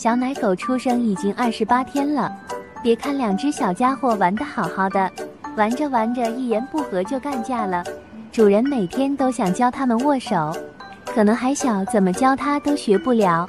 小奶狗出生已经二十八天了别看两只小家伙玩得好好的玩着玩着一言不合就干架了主人每天都想教它们握手可能还小怎么教它都学不了。